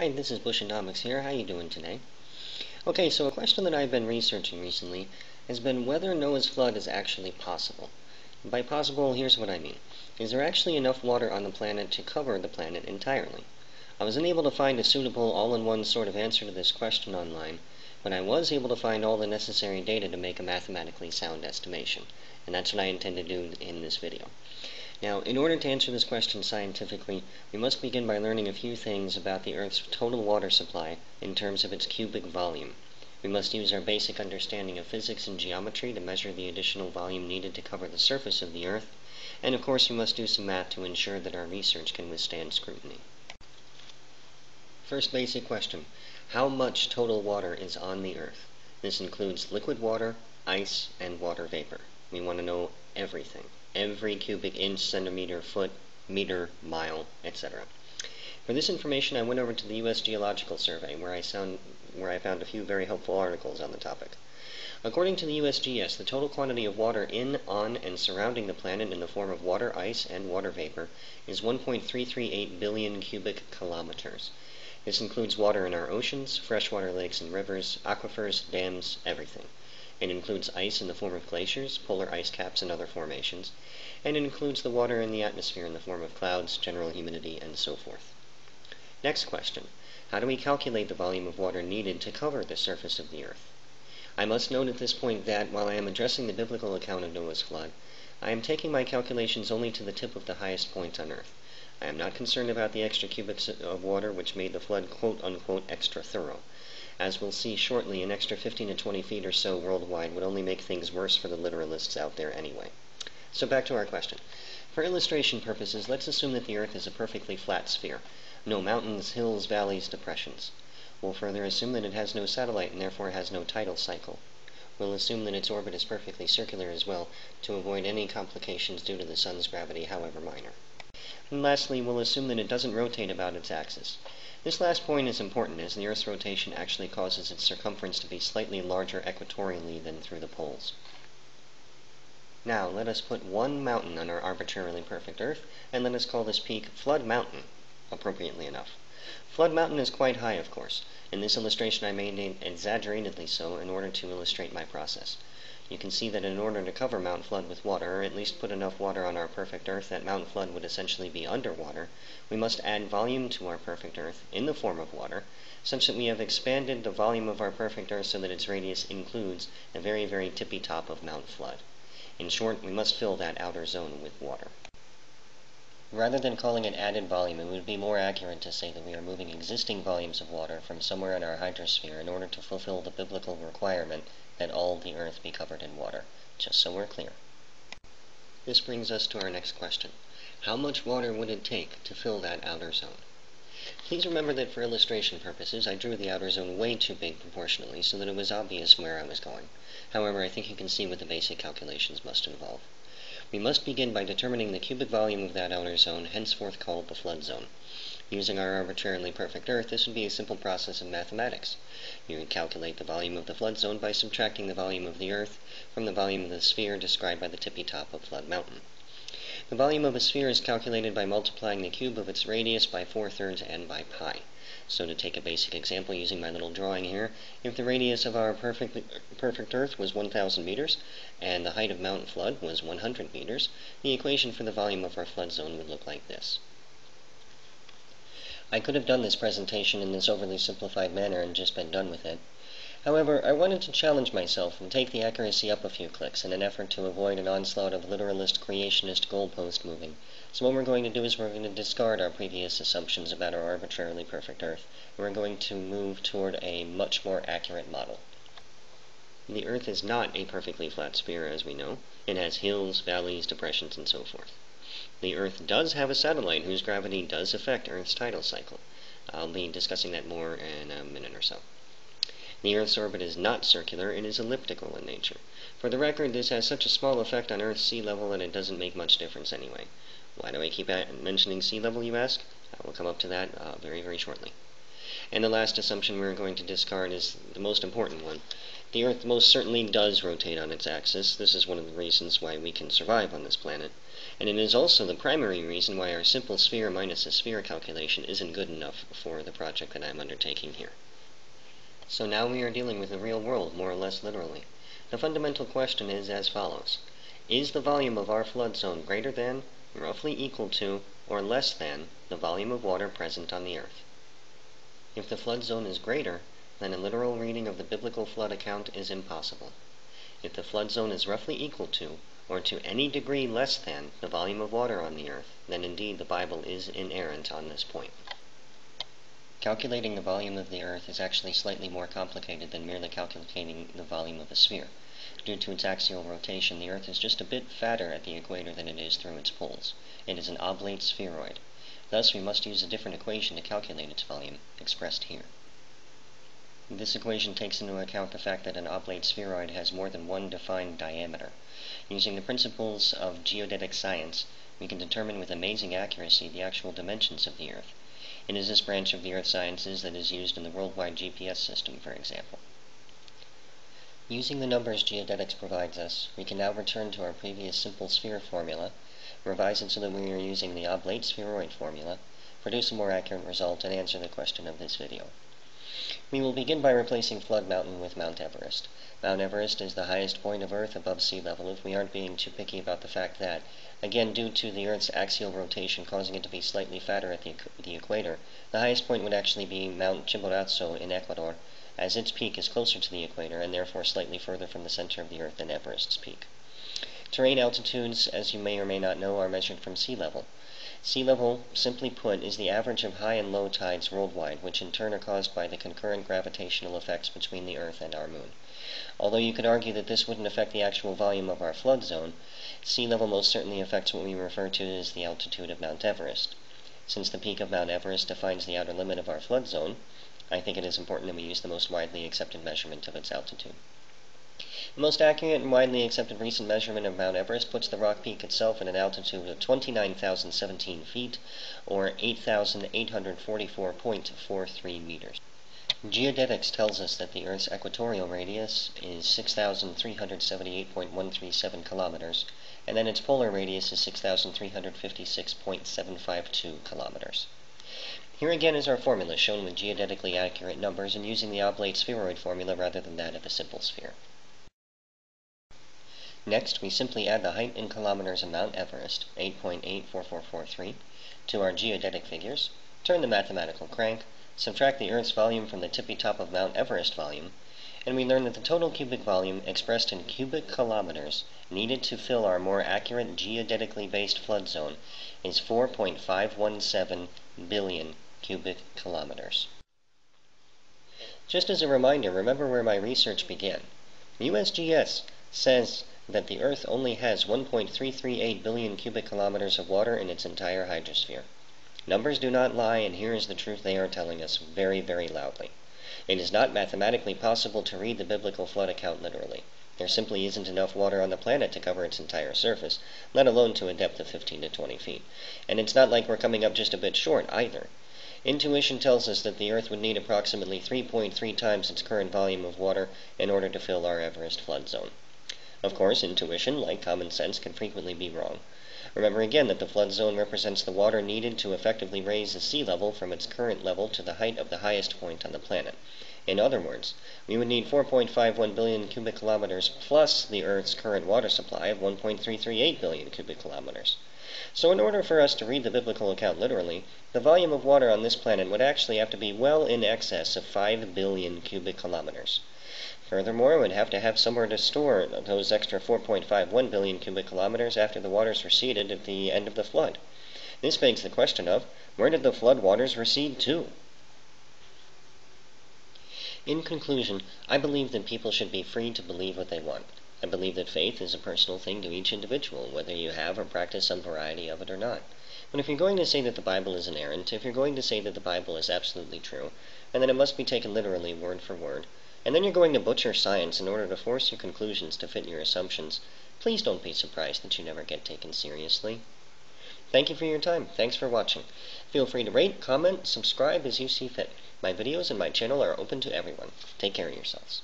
Hi, this is Bushonomics here. How are you doing today? Okay, so a question that I've been researching recently has been whether Noah's flood is actually possible. By possible, here's what I mean. Is there actually enough water on the planet to cover the planet entirely? I was unable to find a suitable all-in-one sort of answer to this question online, but I was able to find all the necessary data to make a mathematically sound estimation, and that's what I intend to do in this video. Now, in order to answer this question scientifically, we must begin by learning a few things about the Earth's total water supply in terms of its cubic volume. We must use our basic understanding of physics and geometry to measure the additional volume needed to cover the surface of the Earth, and of course we must do some math to ensure that our research can withstand scrutiny. First basic question. How much total water is on the Earth? This includes liquid water, ice, and water vapor. We want to know everything every cubic inch, centimeter, foot, meter, mile, etc. For this information, I went over to the U.S. Geological Survey, where I, sound, where I found a few very helpful articles on the topic. According to the USGS, the total quantity of water in, on, and surrounding the planet in the form of water, ice, and water vapor is 1.338 billion cubic kilometers. This includes water in our oceans, freshwater lakes and rivers, aquifers, dams, everything. It includes ice in the form of glaciers, polar ice caps, and other formations, and it includes the water in the atmosphere in the form of clouds, general humidity, and so forth. Next question. How do we calculate the volume of water needed to cover the surface of the earth? I must note at this point that, while I am addressing the biblical account of Noah's flood, I am taking my calculations only to the tip of the highest point on earth. I am not concerned about the extra cubits of water which made the flood quote unquote extra thorough. As we'll see shortly, an extra 15 to 20 feet or so worldwide would only make things worse for the literalists out there anyway. So back to our question. For illustration purposes, let's assume that the Earth is a perfectly flat sphere. No mountains, hills, valleys, depressions. We'll further assume that it has no satellite and therefore has no tidal cycle. We'll assume that its orbit is perfectly circular as well, to avoid any complications due to the sun's gravity, however minor. And lastly, we'll assume that it doesn't rotate about its axis. This last point is important as the Earth's rotation actually causes its circumference to be slightly larger equatorially than through the poles. Now, let us put one mountain on our arbitrarily perfect Earth, and let us call this peak Flood Mountain, appropriately enough. Flood Mountain is quite high, of course. In this illustration I made it exaggeratedly so in order to illustrate my process. You can see that in order to cover Mount Flood with water, or at least put enough water on our perfect Earth that Mount Flood would essentially be underwater, we must add volume to our perfect Earth in the form of water, such that we have expanded the volume of our perfect Earth so that its radius includes the very, very tippy top of Mount Flood. In short, we must fill that outer zone with water. Rather than calling it added volume, it would be more accurate to say that we are moving existing volumes of water from somewhere in our hydrosphere in order to fulfill the biblical requirement that all the earth be covered in water, just so we're clear. This brings us to our next question. How much water would it take to fill that outer zone? Please remember that for illustration purposes, I drew the outer zone way too big proportionally so that it was obvious where I was going. However, I think you can see what the basic calculations must involve. We must begin by determining the cubic volume of that outer zone, henceforth called the flood zone. Using our arbitrarily perfect Earth, this would be a simple process of mathematics. You would calculate the volume of the flood zone by subtracting the volume of the Earth from the volume of the sphere described by the tippy top of Flood Mountain. The volume of a sphere is calculated by multiplying the cube of its radius by 4 thirds and by pi. So to take a basic example using my little drawing here, if the radius of our perfect, perfect Earth was 1,000 meters, and the height of Mount Flood was 100 meters, the equation for the volume of our flood zone would look like this. I could have done this presentation in this overly simplified manner and just been done with it. However, I wanted to challenge myself and take the accuracy up a few clicks in an effort to avoid an onslaught of literalist creationist goalpost moving. So what we're going to do is we're going to discard our previous assumptions about our arbitrarily perfect Earth, we're going to move toward a much more accurate model. The Earth is not a perfectly flat sphere, as we know. It has hills, valleys, depressions, and so forth. The Earth does have a satellite whose gravity does affect Earth's tidal cycle. I'll be discussing that more in a minute or so. The Earth's orbit is not circular, it is elliptical in nature. For the record, this has such a small effect on Earth's sea level that it doesn't make much difference anyway. Why do I keep mentioning sea level, you ask? I will come up to that uh, very, very shortly. And the last assumption we're going to discard is the most important one. The Earth most certainly does rotate on its axis. This is one of the reasons why we can survive on this planet. and it is also the primary reason why our simple sphere minus a sphere calculation isn't good enough for the project that I'm undertaking here. So now we are dealing with the real world, more or less literally. The fundamental question is as follows. Is the volume of our flood zone greater than, roughly equal to, or less than the volume of water present on the earth? If the flood zone is greater, then a literal reading of the biblical flood account is impossible. If the flood zone is roughly equal to, or to any degree less than, the volume of water on the earth, then indeed the Bible is inerrant on this point. Calculating the volume of the earth is actually slightly more complicated than merely calculating the volume of a sphere. Due to its axial rotation, the earth is just a bit fatter at the equator than it is through its poles. It is an oblate spheroid. Thus, we must use a different equation to calculate its volume, expressed here. This equation takes into account the fact that an oblate spheroid has more than one defined diameter. Using the principles of geodetic science, we can determine with amazing accuracy the actual dimensions of the Earth. It is this branch of the Earth sciences that is used in the worldwide GPS system, for example. Using the numbers geodetics provides us, we can now return to our previous simple sphere formula, revise it so that we are using the oblate spheroid formula, produce a more accurate result, and answer the question of this video. We will begin by replacing Flood Mountain with Mount Everest. Mount Everest is the highest point of Earth above sea level if we aren't being too picky about the fact that, again due to the Earth's axial rotation causing it to be slightly fatter at the, the equator, the highest point would actually be Mount Chimborazo in Ecuador, as its peak is closer to the equator and therefore slightly further from the center of the Earth than Everest's peak. Terrain altitudes, as you may or may not know, are measured from sea level. Sea level, simply put, is the average of high and low tides worldwide, which in turn are caused by the concurrent gravitational effects between the Earth and our Moon. Although you could argue that this wouldn't affect the actual volume of our flood zone, sea level most certainly affects what we refer to as the altitude of Mount Everest. Since the peak of Mount Everest defines the outer limit of our flood zone, I think it is important that we use the most widely accepted measurement of its altitude. The most accurate and widely accepted recent measurement of Mount Everest puts the rock peak itself at an altitude of 29,017 feet, or 8,844.43 meters. Geodetics tells us that the Earth's equatorial radius is 6,378.137 kilometers, and then its polar radius is 6,356.752 kilometers. Here again is our formula shown with geodetically accurate numbers and using the oblate spheroid formula rather than that of a simple sphere. Next, we simply add the height in kilometers of Mount Everest, 8.84443, to our geodetic figures, turn the mathematical crank, subtract the Earth's volume from the tippy top of Mount Everest volume, and we learn that the total cubic volume expressed in cubic kilometers needed to fill our more accurate geodetically based flood zone is 4.517 billion cubic kilometers. Just as a reminder, remember where my research began. USGS says that the Earth only has 1.338 billion cubic kilometers of water in its entire hydrosphere. Numbers do not lie, and here is the truth they are telling us very, very loudly. It is not mathematically possible to read the biblical flood account literally. There simply isn't enough water on the planet to cover its entire surface, let alone to a depth of 15 to 20 feet. And it's not like we're coming up just a bit short either. Intuition tells us that the Earth would need approximately 3.3 times its current volume of water in order to fill our Everest flood zone. Of course, intuition, like common sense, can frequently be wrong. Remember again that the flood zone represents the water needed to effectively raise the sea level from its current level to the height of the highest point on the planet. In other words, we would need 4.51 billion cubic kilometers plus the Earth's current water supply of 1.338 billion cubic kilometers. So in order for us to read the biblical account literally, the volume of water on this planet would actually have to be well in excess of 5 billion cubic kilometers. Furthermore, would have to have somewhere to store those extra 4.51 billion cubic kilometers after the waters receded at the end of the flood. This begs the question of, where did the flood waters recede to? In conclusion, I believe that people should be free to believe what they want. I believe that faith is a personal thing to each individual, whether you have or practice some variety of it or not. But if you're going to say that the Bible is inerrant, if you're going to say that the Bible is absolutely true, and that it must be taken literally word for word, and then you're going to butcher science in order to force your conclusions to fit your assumptions, please don't be surprised that you never get taken seriously. Thank you for your time. Thanks for watching. Feel free to rate, comment, subscribe as you see fit. My videos and my channel are open to everyone. Take care of yourselves.